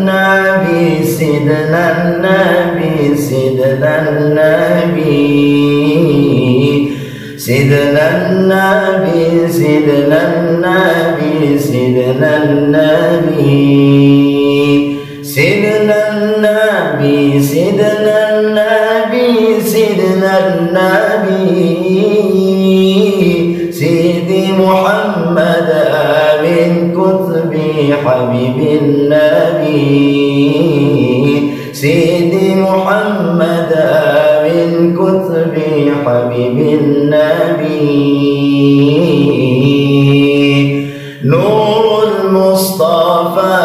النبي سيدنا النبي سيدنا النبي. سيدنا النبي سيدنا النبي سيدنا النبي. سيدنا النبي سيدنا النبي سيدنا النبي. محمدا من كتب حبيب النبي. سيدي محمدا من كتب حبيب النبي. نور المصطفى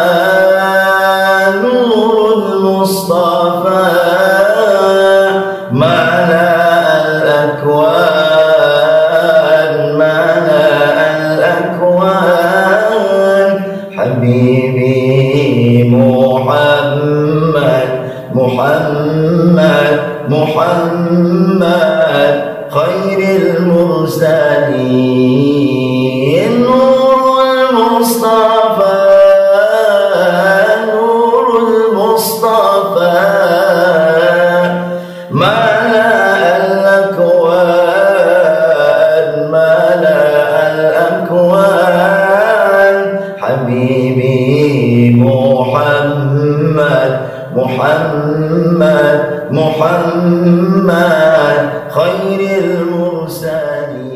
نور المصطفى معنى الأكوان. محمد محمد محمد خير المرسلين نور المصطفى نور المصطفى. ملأ الأكوان حبيبي محمد محمد محمد خير المرسلين.